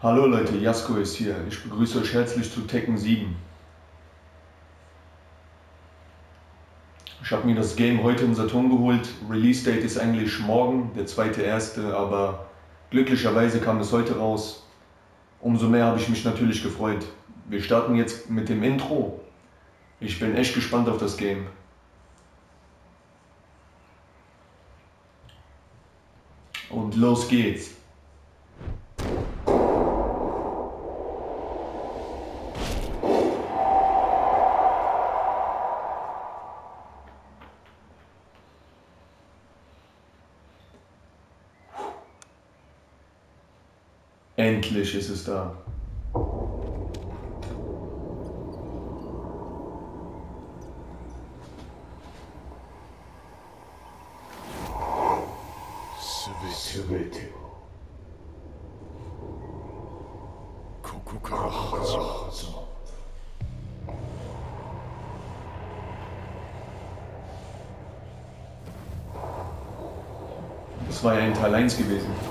Hallo Leute, Jasko ist hier. Ich begrüße euch herzlich zu Tekken 7. Ich habe mir das Game heute im Saturn geholt. Release Date ist eigentlich morgen, der zweite erste, aber glücklicherweise kam es heute raus. Umso mehr habe ich mich natürlich gefreut. Wir starten jetzt mit dem Intro. Ich bin echt gespannt auf das Game. Und los geht's. Endlich ist es da. Das war ja in Teil 1 gewesen.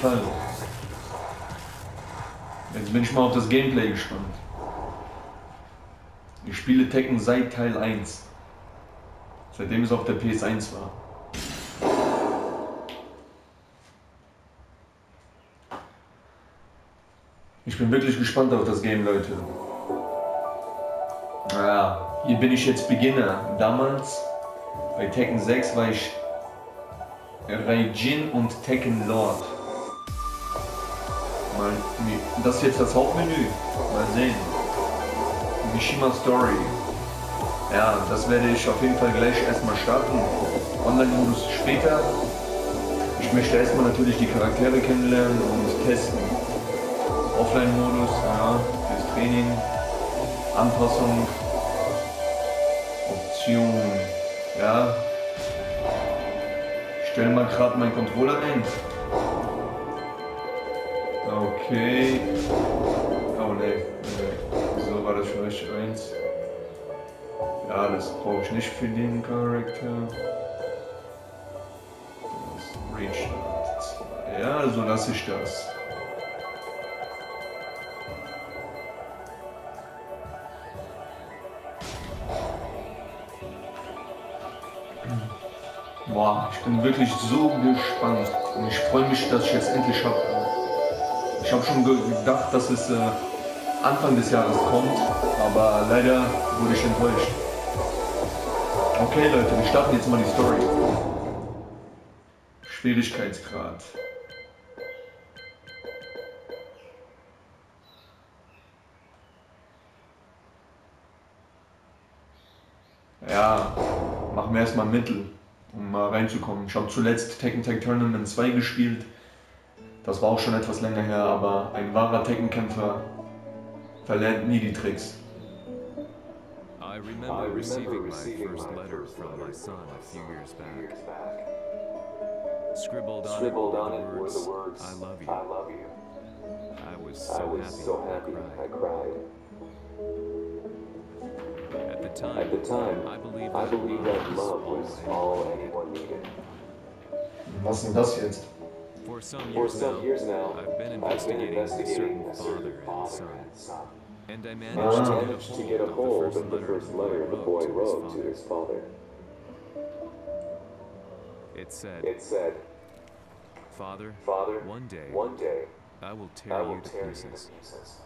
Fall. Jetzt bin ich mal auf das Gameplay gespannt. Ich spiele Tekken seit Teil 1. Seitdem es auf der PS1 war. Ich bin wirklich gespannt auf das Game, Leute. Ja, hier bin ich jetzt Beginner. Damals bei Tekken 6 war ich Raijin und Tekken Lord. Mal, das ist jetzt das Hauptmenü. Mal sehen. Mishima Story. Ja, das werde ich auf jeden Fall gleich erstmal starten. Online-Modus später. Ich möchte erstmal natürlich die Charaktere kennenlernen und testen. Offline-Modus, ja, fürs Training. Anpassung. Option. Ja. Ich stelle mal gerade meinen Controller ein. Vielleicht eins. Ja, das brauche ich nicht für den Charakter. Das Reach. Ja, so lasse ich das. Boah, ich bin wirklich so gespannt und ich freue mich, dass ich jetzt endlich habe. Ich habe schon gedacht, dass es äh, Anfang des Jahres kommt, aber leider wurde ich enttäuscht. Okay Leute, wir starten jetzt mal die Story. Schwierigkeitsgrad. Ja, machen wir erstmal Mittel, um mal reinzukommen. Ich habe zuletzt Tekken Tag Tournament 2 gespielt. Das war auch schon etwas länger her, aber ein wahrer Tekken-Kämpfer verlernt nie die Tricks. I remember receiving my first letter from my son a few years back. Scribbled on it were the words, I love you. I love you. I was I so happy, I I cried. cried. At the time, At the time, I believed I that believed love that was love all was all anyone needed. Was denn das jetzt? For some For years some now, years now, I've been I've been investigating a investigating certain a certain father and son, and son. and I And managed, I Ah. managed to get a hold of the first letter the boy wrote to his father. It said, It said, Father, Father, one day one day I will I tear will you to tear you to pieces. pieces.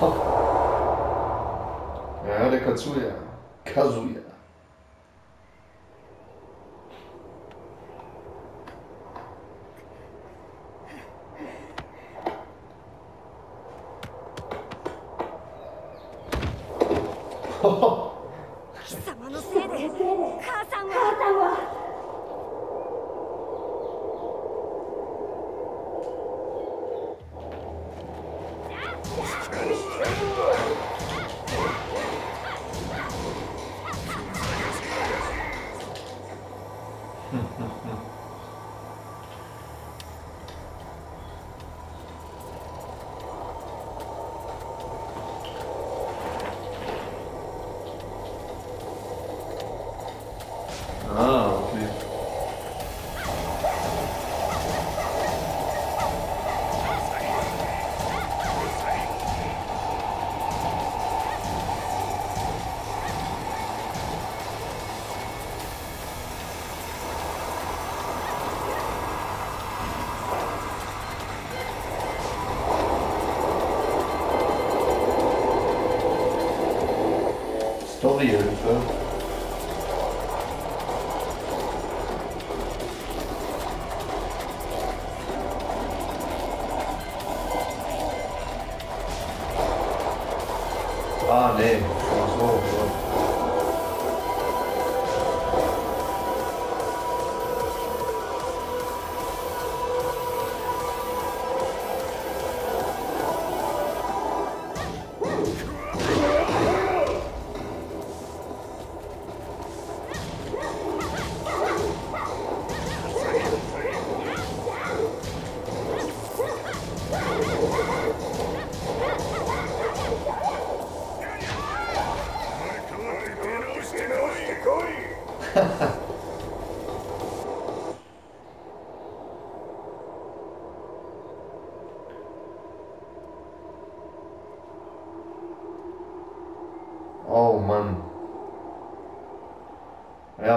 Ja, der Katsuya. Kazuya. Strangler! Storyhilfe. Ah,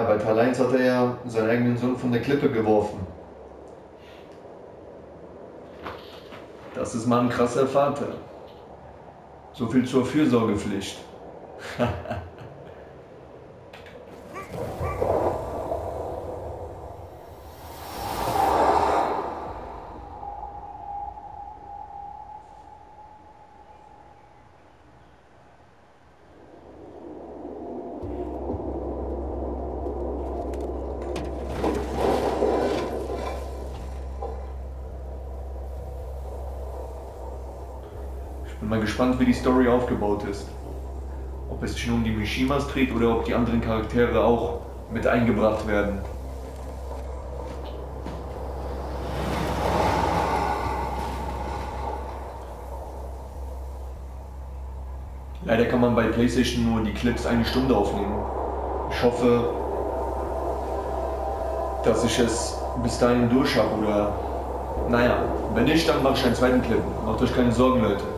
Bei Teil 1 hat er ja seinen eigenen Sohn von der Klippe geworfen. Das ist mal ein krasser Vater. So viel zur Fürsorgepflicht. Ich bin mal gespannt, wie die Story aufgebaut ist. Ob es sich nun um die Mishimas dreht oder ob die anderen Charaktere auch mit eingebracht werden. Leider kann man bei PlayStation nur die Clips eine Stunde aufnehmen. Ich hoffe, dass ich es bis dahin durch habe oder naja, wenn nicht, dann mache ich einen zweiten Clip. Macht euch keine Sorgen, Leute.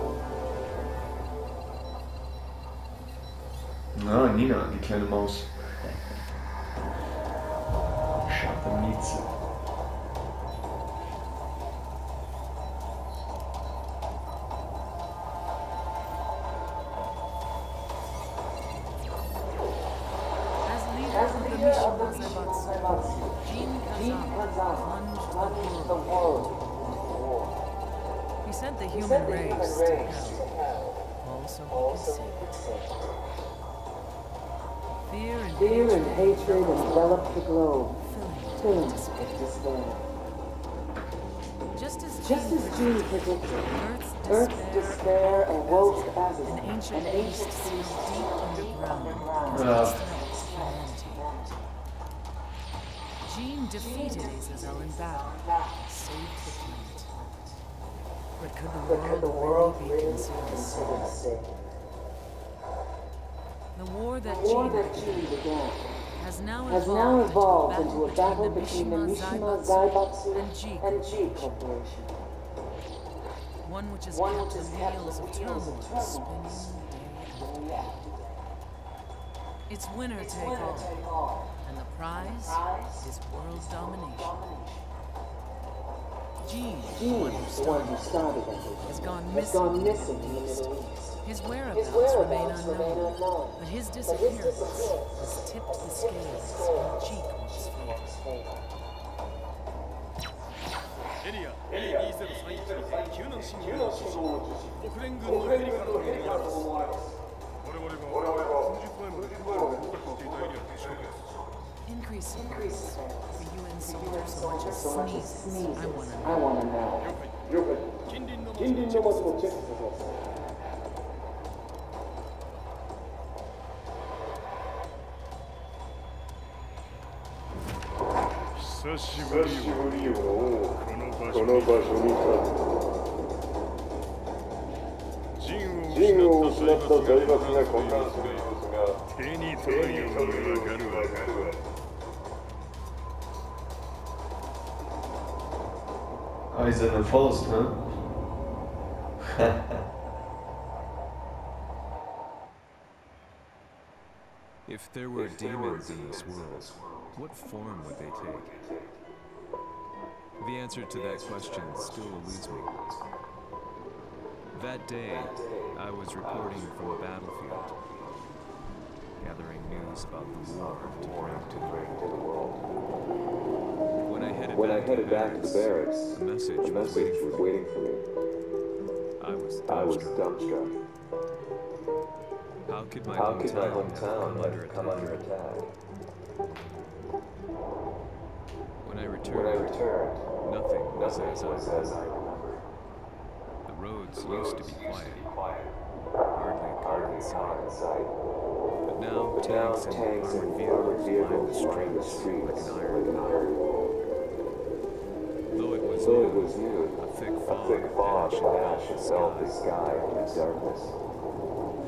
Kleine Maus. Hatred hatred enveloped the globe, filling filled it with with despair. Just as Just as Jin predicted, Earth's Earth's despair awoke as an ancient an ancient beast beast deep underground. Ja. humanity. Jin defeated Azazel in battle, saved the planet. But could the But could the world world really be really considered safe? safe? The war that The war Jin that Jin began has now evolved, into a battle between the Mishima Zaibatsu and G and G Corporation. one which has One kept kept wheels of turmoil spinning day after. It's winner take all, and the prize is world domination. The one who the one who started, it, has gone has missing, gone missing in the Middle East. Middle East. His His whereabouts, whereabouts remain remain unknown, unknown. but his But his disappearance disappearance has tipped the has scales tipped the in Jean scales Corp's favor. エリア A2031 救難信号の指示国連軍のヘリからと思われます我々が数日前まで動かしていたエリアの近くです Increasing Increase the UN soldiers so so much as so much as sneezes. I want to I know. want to know. 近隣の町近隣の町のチェックもチェック 久しぶり久しよぶりよこの場所この場所に陣陣をを失っ失ったた財閥財閥がが混混乱する乱する様様子が子が手に手取るにように取るようにわかるわわかるわ Eiserne Faust, ne? If there were demons in this world, what form would they take? The answer to that question still eludes me. That day, I was reporting from a battlefield, gathering news about the war to bring to the world. When I headed, When I back, headed to back to the barracks, a message, a was message waiting was for me. waiting for me. I was I was dumbstruck. dumbstruck. How could my How hometown, could my hometown come under come attack? under attack? When I returned, When I returned, nothing was nothing as I was as I remembered. The roads used to be quiet, hardly a car in sight. car in sight. But now tanks and tanks armored vehicles line the streets like an iron iron. Though it was new, a thick a fog thick of fog ash ash enveloped enveloped the sky. in darkness.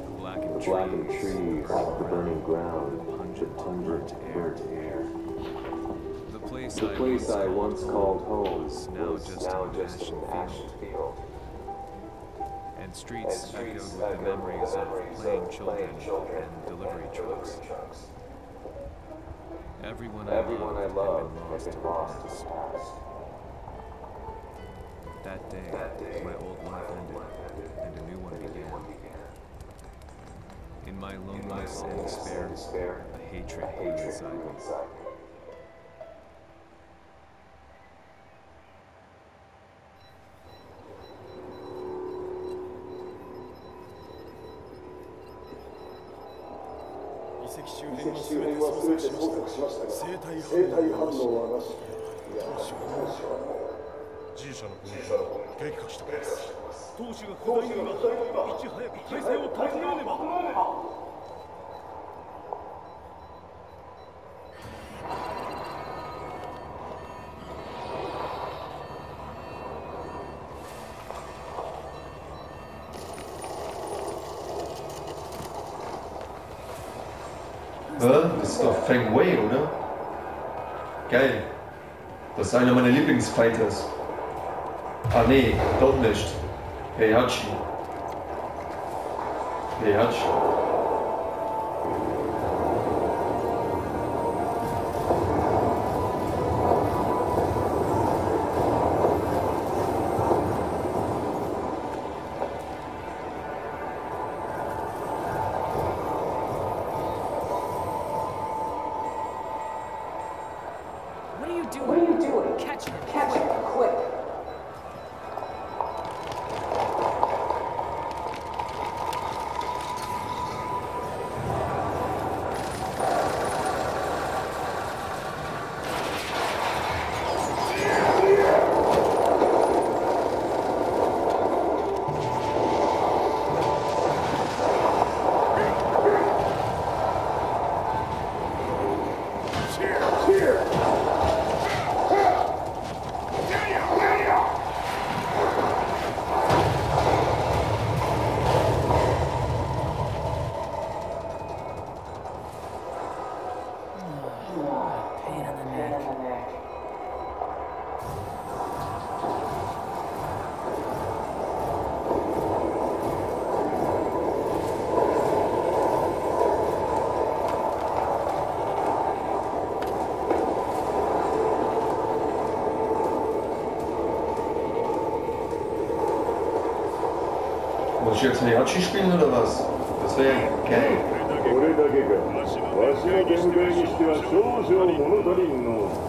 The blackened The blackened trees, the burning ground, pungent, the pungent, burnt air. burnt air. The place, The I, place once I once called home was now was just now an just an field, field. and And streets streets echoed with the memories of playing children children and delivery trucks. delivery trucks. Everyone I Everyone I loved had been lost in the past. That day, That day, my old life ended, and a new one and began. one began. In my In my loneliness and despair, and despair, a hatred grew hatred inside me. 体反応はなし自社の攻撃激化しています投が不在の今いち早く体制を立ち直れば，das ist doch Feng Wei, oder? Geil. Das ist einer meiner Lieblingsfighters. Ah nee, doch nicht. Heihachi. Heihachi. Muss ich jetzt Heihachi spielen oder was? Das wäre geil. これだけかわしの侍にしては少々物足りんのFight.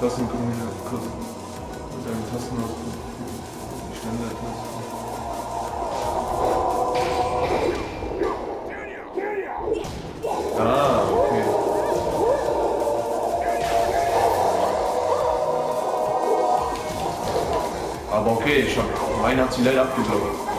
Tastenkombination. Mit einem Tastenausdruck. Die Standardtasten. Ah, okay. Aber okay, ich hab, meine hat sie leider abgeblockt.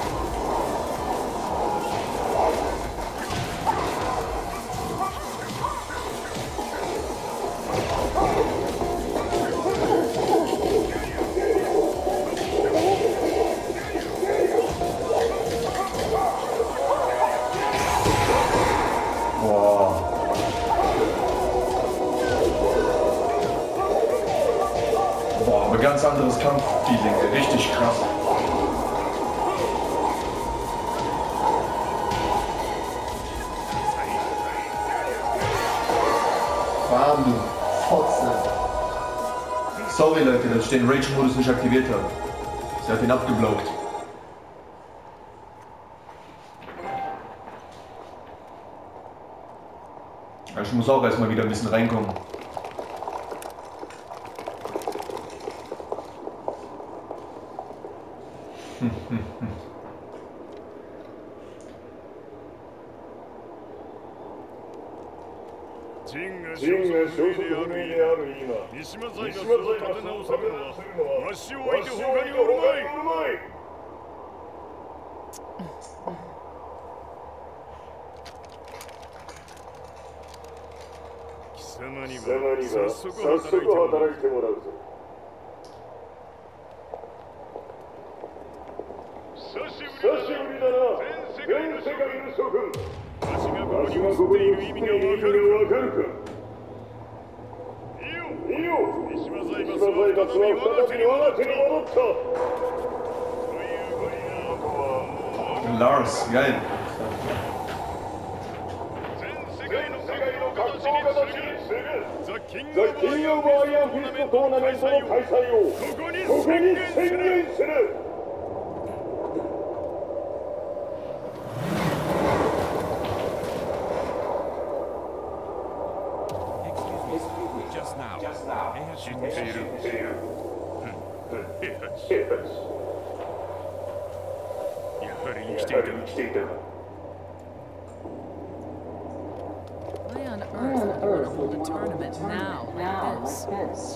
Rage-Modus nicht aktiviert habe. Sie hat ihn abgeblockt. Ich muss auch erstmal wieder ein bisschen reinkommen. 貴様には早速働いてもらうぞ。久しぶりだな。全世界の諸君。わしがここに映っている意味がわかるか。見よ。三島財閥は再び我が手に戻った。ラのスはも全世界の各闘家たち。ザ・キングオブ・アイアンフィストトーナメントの開催をここに宣言するっているや生やきていた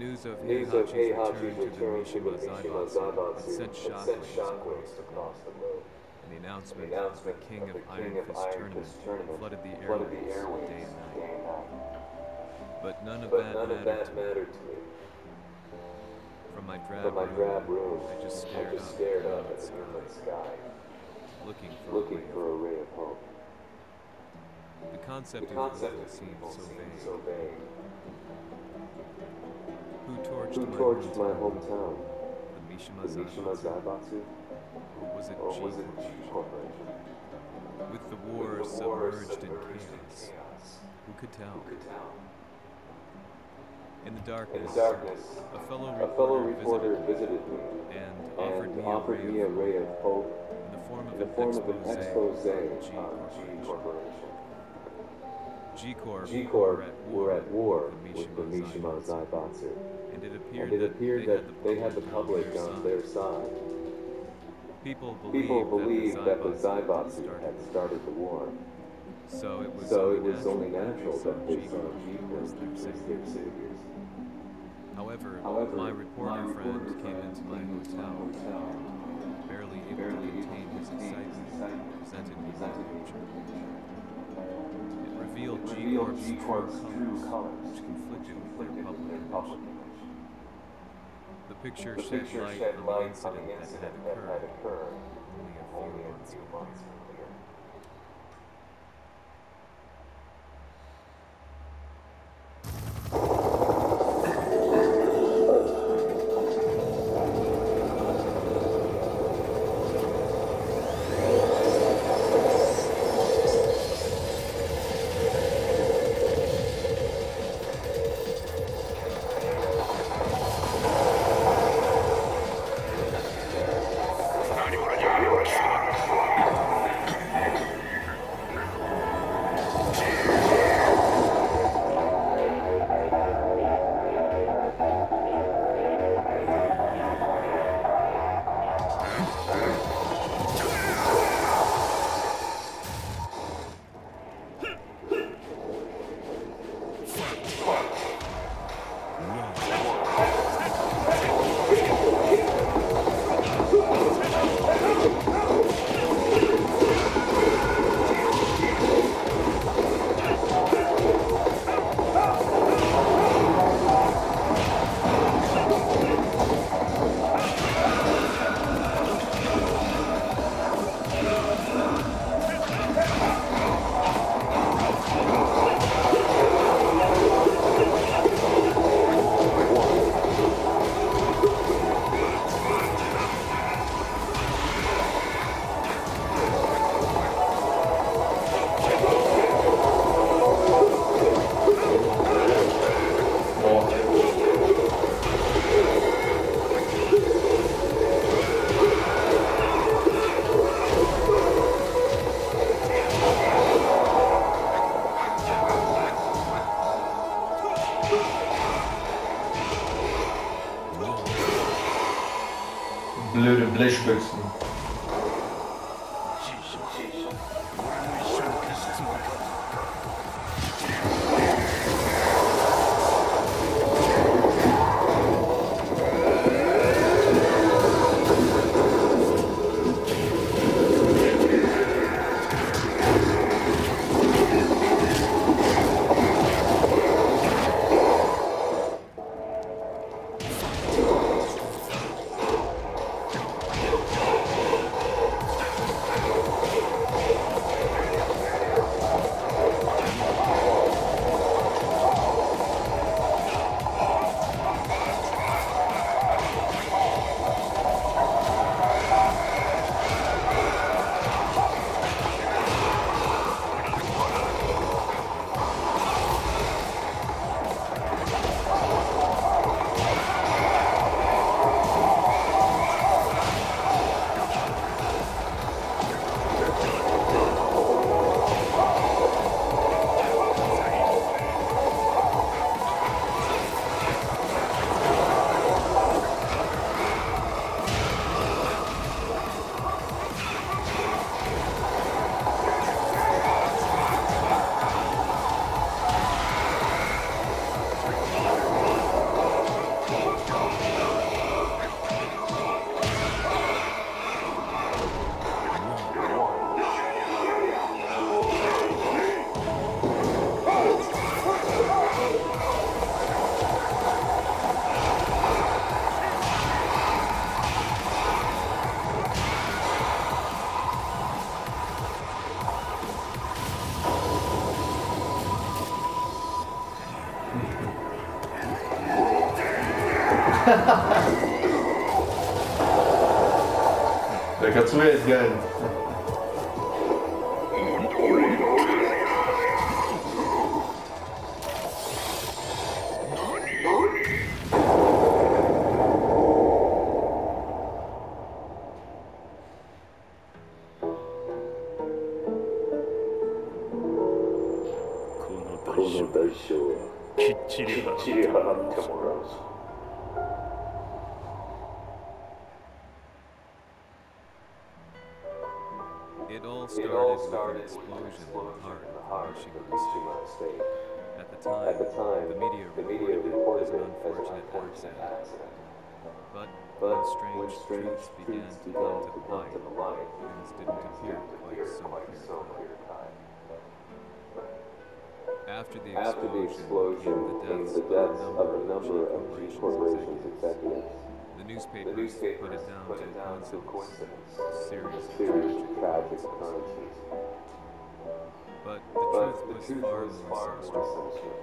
News of News Heihachi's Heihachi's return return to the Mishima Zaibatsu sent had sent shockwaves across the globe. and the announcement, The announcement of the King of the Iron King Fist Iron tournament, Fist tournament flooded the airwaves airwaves day and night. day and night. But none of But that none of mattered that to mattered to me. From my drab, From my room, drab room, I just I stared just up stared at up the at the sky, moonlit sky, looking for looking a for a ray of hope. The concept The of concept evil of seemed evil so seemed vague. so vague. Who torched Who my torched my hometown? hometown? The Mishima Zaibatsu? Or was it Or G was it G Corporation? With the war With the war submerged in submerged in chaos, chaos, who could tell? Who could tell? In the In darkness, the darkness, a fellow a fellow reporter, visited me and offered me offered a me ray a of ray of hope in the form of in the an form of an expose expose on G on G Corporation. G Corp G were Corp at were at war with with the Mishima Zaibatsu, and it appeared, and it that, appeared they, that had they had the public on their side. People People believed believed that the Zaibatsu had started the war, so it was so only it was only natural that that they saw saw G G Corp as their saviors. However, However, my reporter friend reporter came friend into my hotel, hotel, barely able barely to contain his excitement, presented me with a picture. with a picture. It revealed It G revealed Corp's true colors, which conflicted with their public image. Public image. The picture shed light on the incident that had occurred only a few months few it's good. Time, At the time, the media the reported it reported as it an as an unfortunate accident. accident. But, But when strange, strange truths began to come to come light, to the light, things didn't appear quite so clear. so. After the After the explosion came came the the deaths deaths of a number of G Corporation's executives. The The newspapers newspapers put it down put to it down to coincidence, coincidence, a series of serious tragic tragic occurrences. But the But truth the was far was more sinister.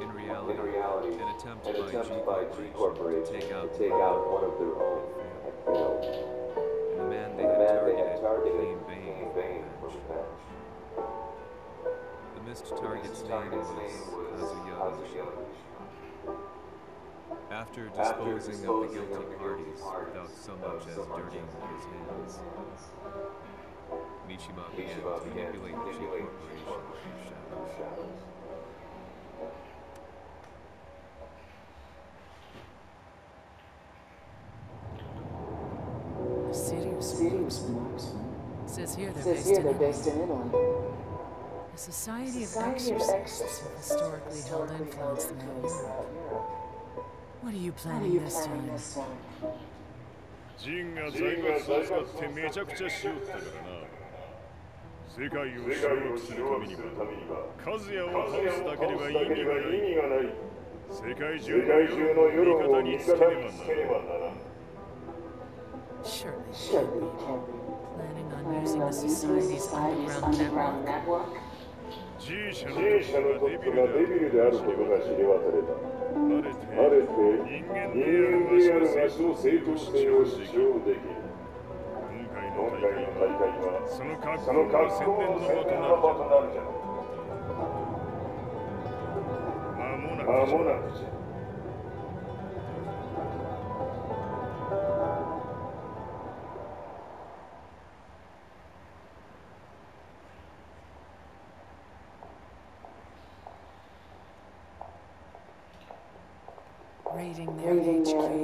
In reality, In reality, an attempt an by attempt G by G Corporation to take out, to take out one of their own had failed. and the man they And the had man they had targeted targeted came vain vain for revenge. revenge. The missed The target's name target's was name was Kazuya Mishima. After After disposing of the guilty of the guilty parties parties without so much as dirtying his hands, Mishima began Mishima to began to manipulate G manipulate Corporation G from Corporation shadows. from shadows. A serious Serious marksman. Says here they're Says based here in they're Italy. based in Italy. A society of Society of exorcists Exorcists have historically held historically influence held throughout influence Europe. throughout Europe. What are you What are planning you this planning time? this time? ジンが財閥を使ってめちゃくちゃしよったからな 世界を掌握するためにはカズヤを倒すだけでは意味がない世界中の世論を味方につければならない。自衛車のトップがデビルであることが知り渡れた。あれて人間であるわしの生徒指定をできる。回の大会はその格好の宣伝の場となるじゃないか。間もなくじゃ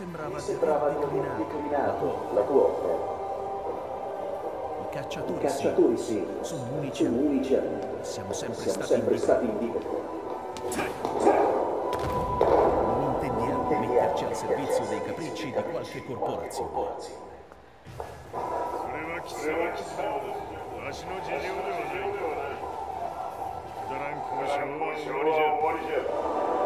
sembrava Mi di sembrava aver di aver declinato declinato la tua offerta. I I cacciatori, cacciatori sì, sono unici sono a unici a me. Siamo sempre Siamo stati sempre in stati in vita. Non intendiamo metterci al servizio dei capricci di qualche corporazione. それは貴様わしの事情ではないくだらん交渉は終わりじゃ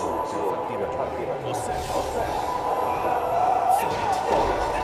soluzione per far divergere. Osservo. Osservo.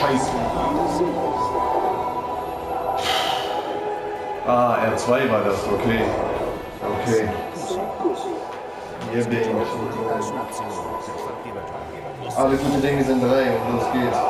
Nochmal, diesen Scheiß? Ah, R2 war das, okay. Okay. Hier bin ich. Alle gute Dinge sind drei und los geht's.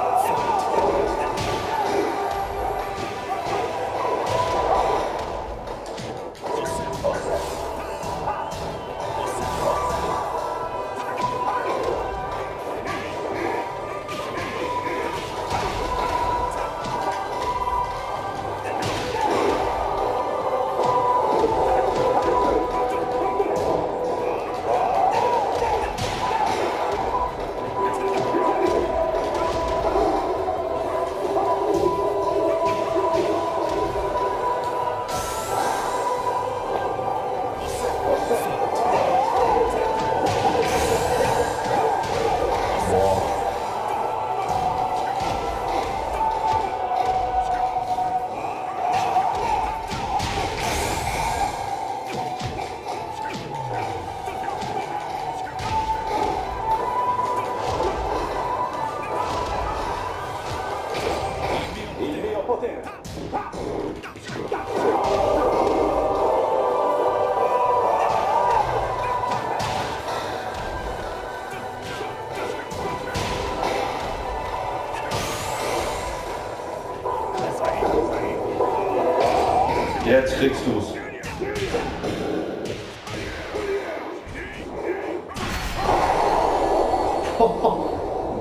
Jetzt kriegst du's.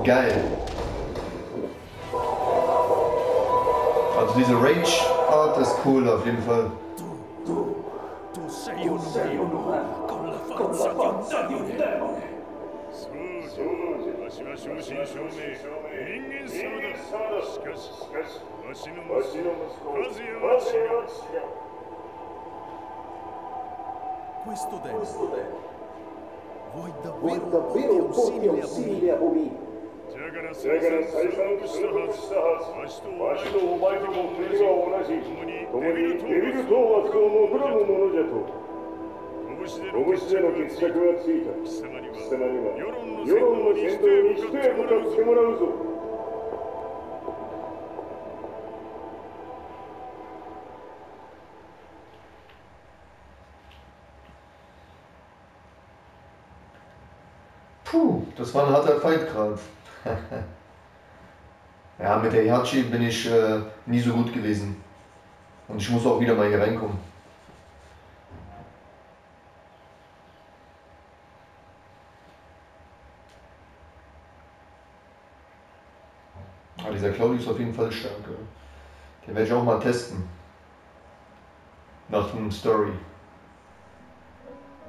Geil. Also diese Rage-Art ist cool auf jeden Fall. Con la forza di un demone! Su, su, la situazione si insomma. 様だしかしわしの息子和也は違う Questo demone vuoi davvero porti ausilio a Bobì? だから再三再三したはずわしとお前とも国は同じ共にデビル討伐を目論むものじゃと拳で拳での決着がついた貴様には様には世論の先導に一役買ってもらうぞ das war ein harter Fight gerade. ja, mit der Heihachi bin ich äh, nie so gut gewesen. Und ich muss auch wieder mal hier reinkommen. Aber dieser Claudio ist auf jeden Fall stark. Den werde ich auch mal testen. Nach dem Story.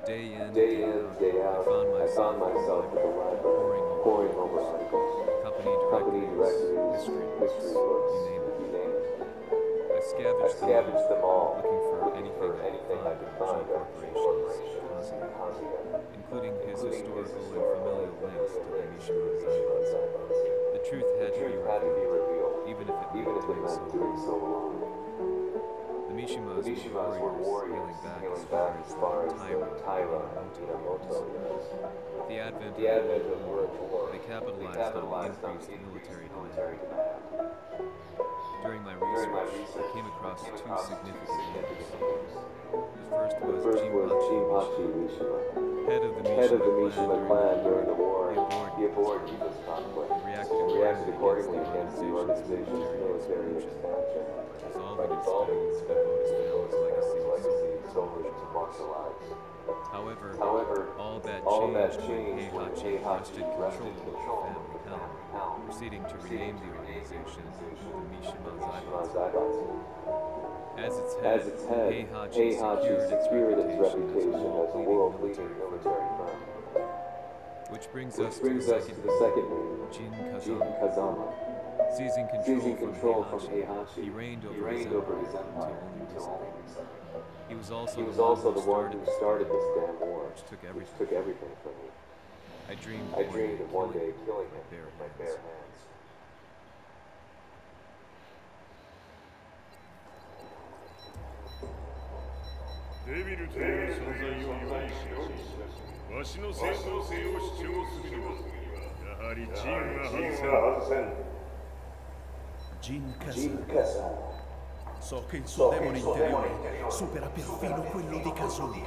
Day in, Day in, day out, I I found myself myself at the library, poring over articles, company directories, history history books, you name it. you name it. I I scavenged, scavenged them all, looking for anything, for anything I could find on on G G corporations, corporations, Kazuya, Kazuya, including his historical and familial links to the Mishima. Zaibatsu. The truth had The to be had to be revealed, even if it meant doing so alone. The Mishimas, The Mishimas were warriors, hailing back as far as the the Taira Taira and and Minamoto Minamoto years. The advent, The advent of World War, they capitalized, on on the the increased increased military military demand. During my research, I came across two significant names. The first was first was Jinpachi Jinpachi Mishima, head of the the Mishima clan during the war. He abhorred this conflict, reacted reacted accordingly against the organization's military expansion, expansion, resolving its its to fate devote its family's legacy its legacy solely solely to to martial martial arts. arts. However, all that changed when Heihachi wrested control of the family family helm, helm, proceeding to rename the organization the Mishima Zaibatsu. As its head, As its head, Heihachi secured its reputation as a world-leading military firm. Which brings us to the second name, Jin Kazama. Seizing control, from, Heihachi, he reigned over, his, empire until only recently. He was also, the, one who started this damn war, which took everything. took everything from me. I dreamed, I dreamed of one day killing him bare with my bare hands. Jin Kazan. So che il suo so demone interiore, supera perfino quello di Kazumi.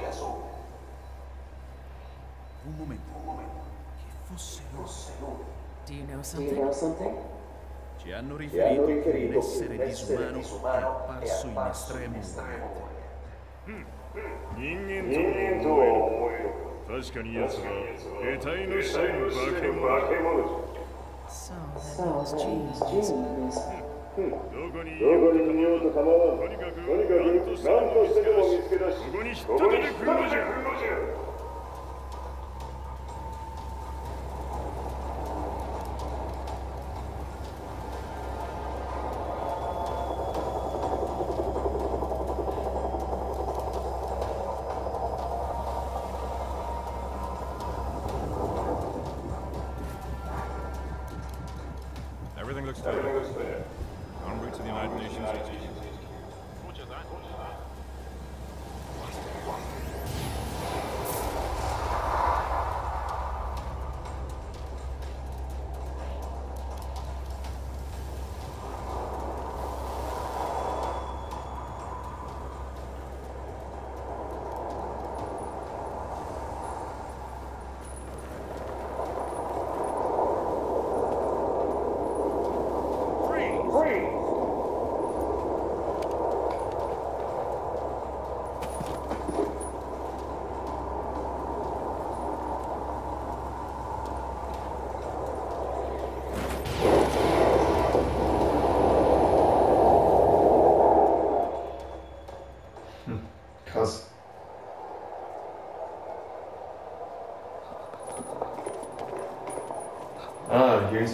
Un momento. Chi fosse lui? Do you know Do you know something? something? Ci hanno Ci hanno riferito che un riferito che essere un essere disumano è disumano è apparso in apparso estremo in estremo momento. 人間とは思える確かに奴は得体の知れぬ化け物 So that So means that means Jean. Jin is どこにいどこにいようとようと構わんとにかくとにかく何としても何としてでも見つけ出しここに引っここに立ててくるのじゃ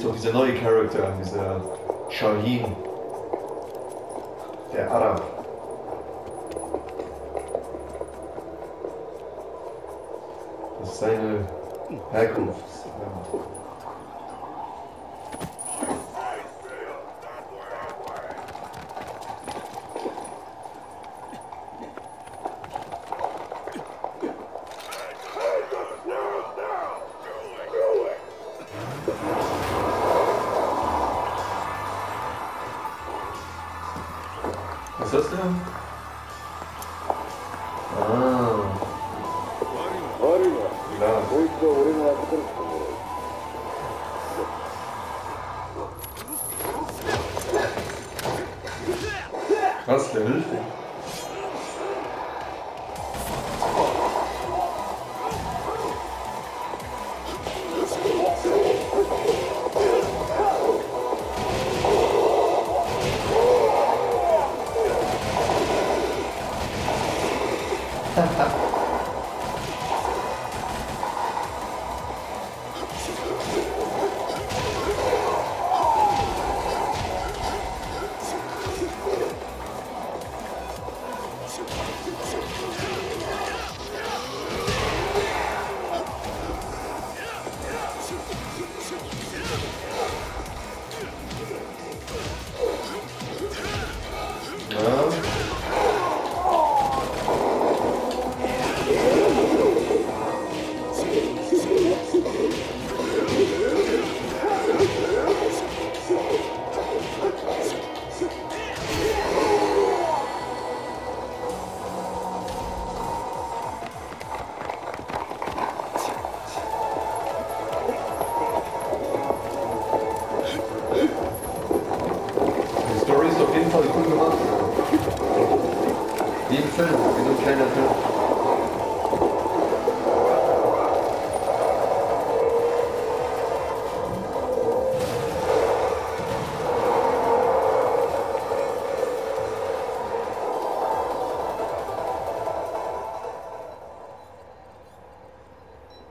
ist doch dieser neue Charakter, dieser Shaheen. Der Arab. Das ist seine Herkunft.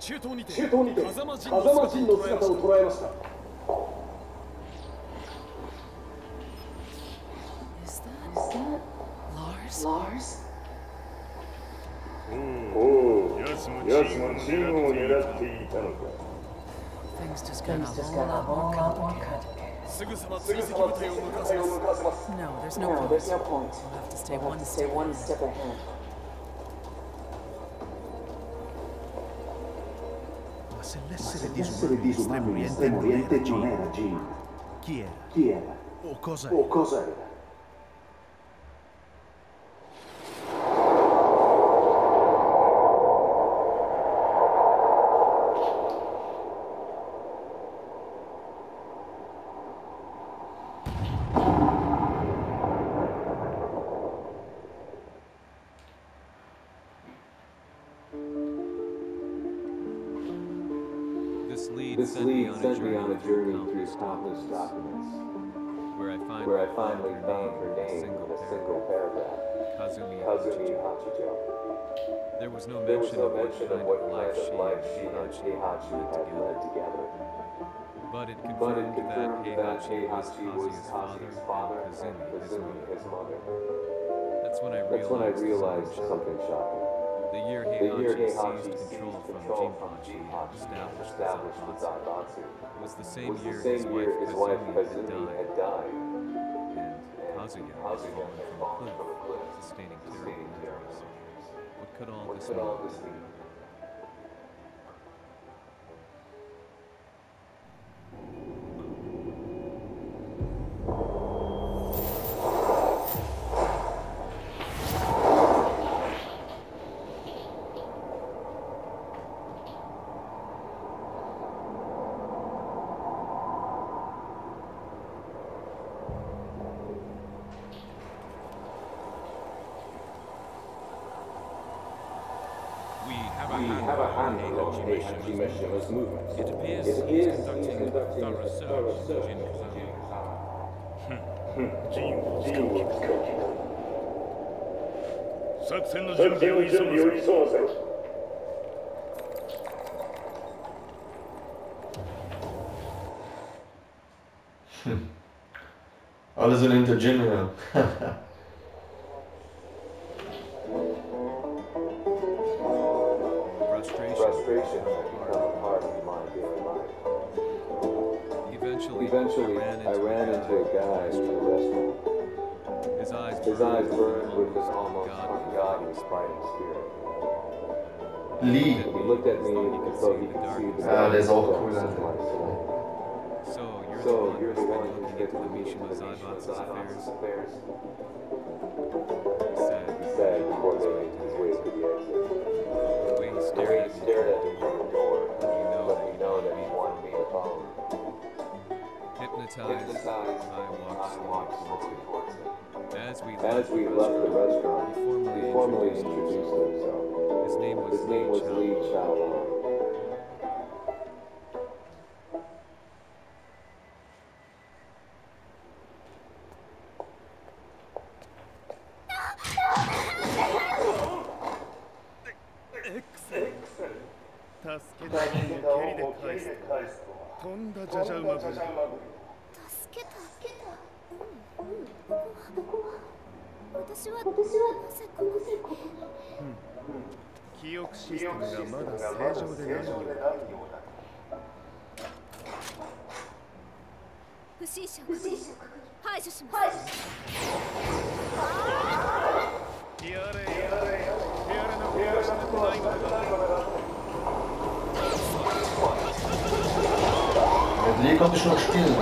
中東にて風間陣の姿を捉えました。There's no No, point. there's no point. We'll have to stay We'll one have to stay step one ahead. step ahead.「Ma se Ma l'essere se l'essere disumano in Estremo Oriente non era era Jin, Jin, chi era? chi era? O cosa O cosa era? Through countless countless documents, where I finally, where I finally found her name in a single paragraph. Kazumi Kazumi Hachijo. There was no There was mention no of what mention of what kind life of she life she and Heihachi had led together. But it But it confirmed that confirmed Heihachi was Kazuya's father and Kazumi his his mother. That's when I That's when I realized, realized something shocking. The year Heihachi seized control from Jinpachi and established the Zaibatsu Zaibatsu. was the same was year the his year wife his wife Kazumi had died, and Kazuya had fallen from a cliff, from a cliff, sustaining terrible injuries. What could all this mean? this mean? We have a We handle have a on handle on Heihachi Heihachi Mishima's Mishima's movements. It appears It he is appears he is conducting a conducting thorough a search thorough for search Jin for Kazama. Jin Kazama. 陣を使う気だ作戦の準備を急ませ Alle sind hinter almost God. ungodly inspiring spirit. Lee. He looked at me as though he could see the Ah, der ist auch depths cool, of Alter. my soul. So you're So, the you're one the one who's who's been been looking into looking the into the Mishima Mishima Zaibatsu's affairs. affairs. Hypnotized, I walked slowly towards him. As we left the restaurant, he formally, introduced himself. His name was His name was Lee Lee 記憶システムがまだ正常でないようだ不審者を確認排除しますやれやれやれなことはしたくないのだ Mit Lee konnte ich noch spielen,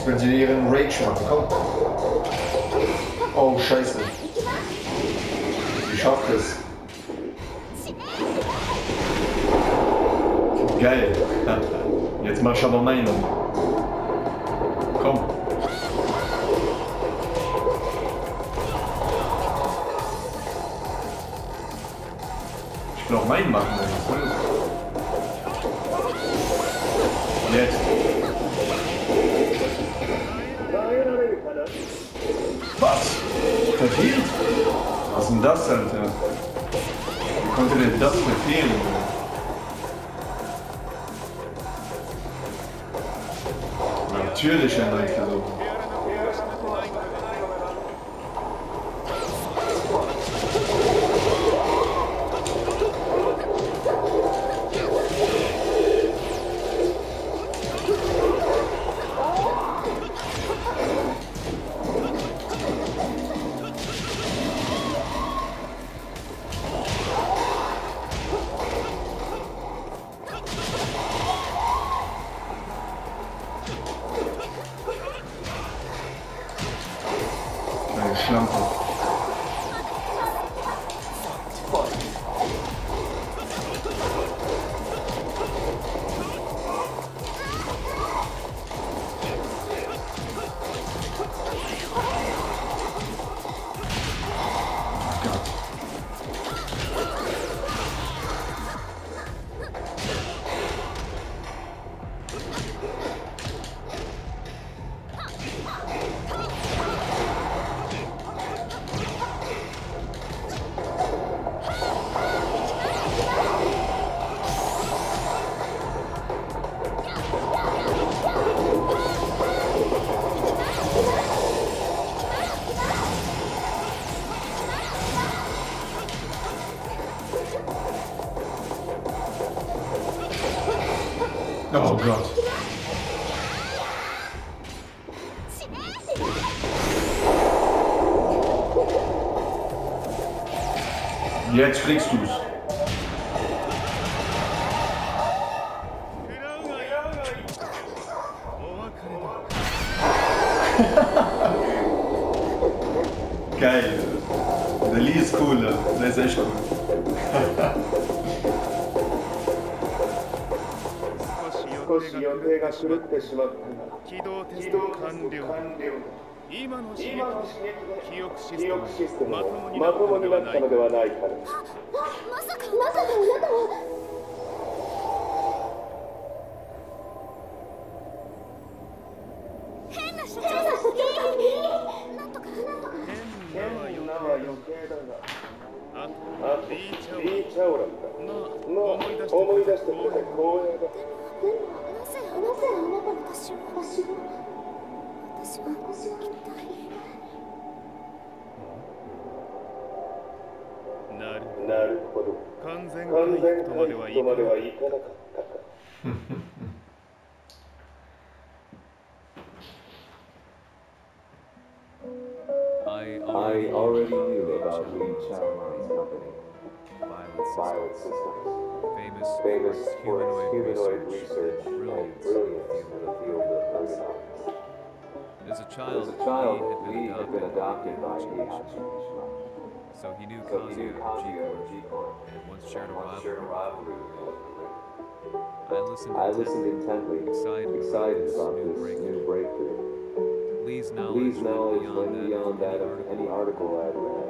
Jetzt will sie ihren Rage machen, komm. Oh, scheiße. Sie schafft es. Geil. Jetzt mach ich aber meine. Jetzt kriegst du's. 食らうがいいお別れだ Geil. Der Lee ist cool, ne? der ist echt cool. システム。をまともになったのではないか。完全完全回復とま回ではい復とまでかはいかなかったか I I already knew about Lee Chowman's company, Violet Violet Systems, Systems, famous, famous for its for its humanoid research and and brilliance. brilliance in the field of ergonomics. As a child, As a child, Lee Lee had been adopted by Heihachi Heihachi Mishima, so he knew so he knew Kazuya Kazuya of of G-Corps G-Corps and once shared a once shared a rivalry. rivalry. I listened I intently, listened intently, excited, excited about new this breakthrough. new breakthrough. Lee's knowledge, Lee's knowledge went went beyond beyond that, that of any article I had read.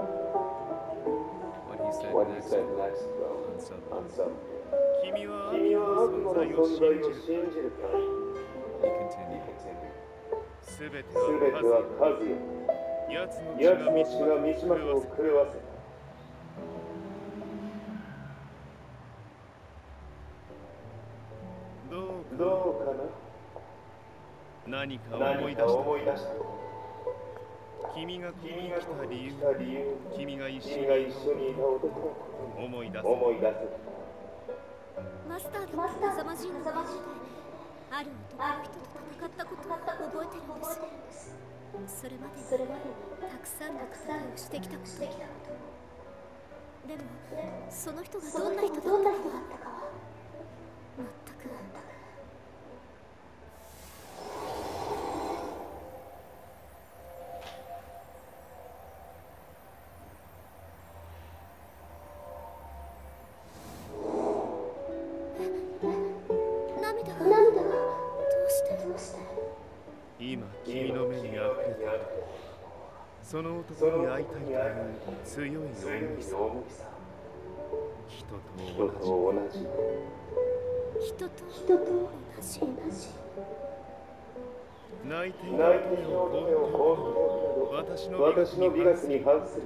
What he said What he next, said next, though, unsubtle. unsubtle. 君は君は悪魔の存在を信じる信じるか He continued. すべてすべてはは数よ やつみ血が三島家を狂わせどうかな？何か思い出した。君がここに来た理由君が一緒にいた男思い出すマスターが凄まじいのである男の人と戦ったことを覚えてるんです。それまでにたくさんの戦いをしてきたこと。でもその人がどんな人だったかは全くその男に会いたいという強い大きさ人と同じ人と人と同じ泣いている手を放って私の美学に反する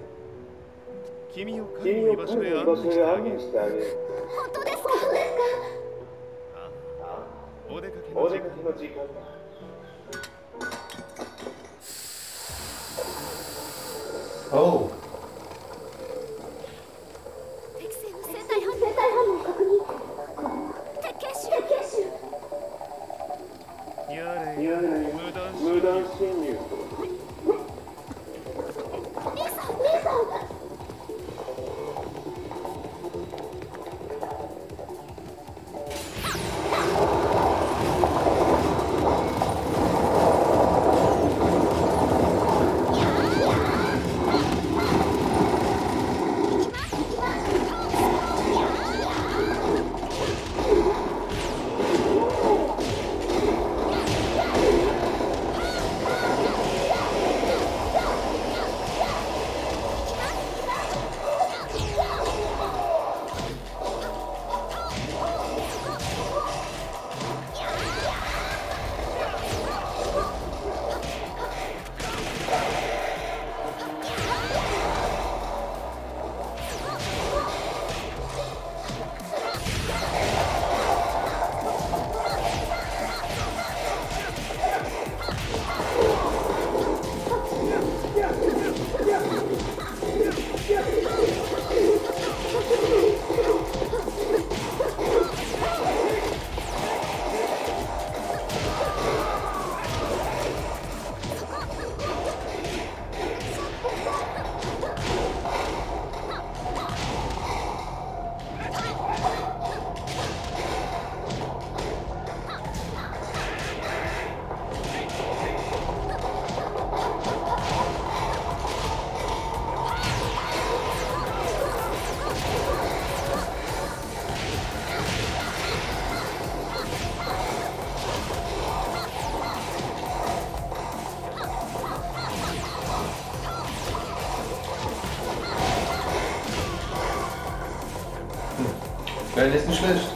君を神の居場所へ案内してあげる本当ですかお出かけの時間だ。Oh, Der ist nicht schlecht.